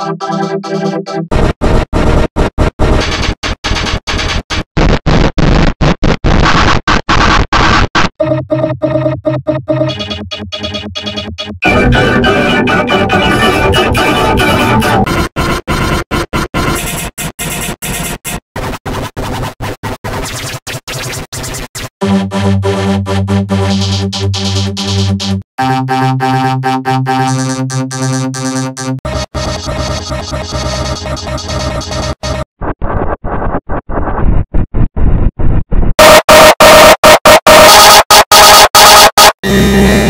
you Yeah.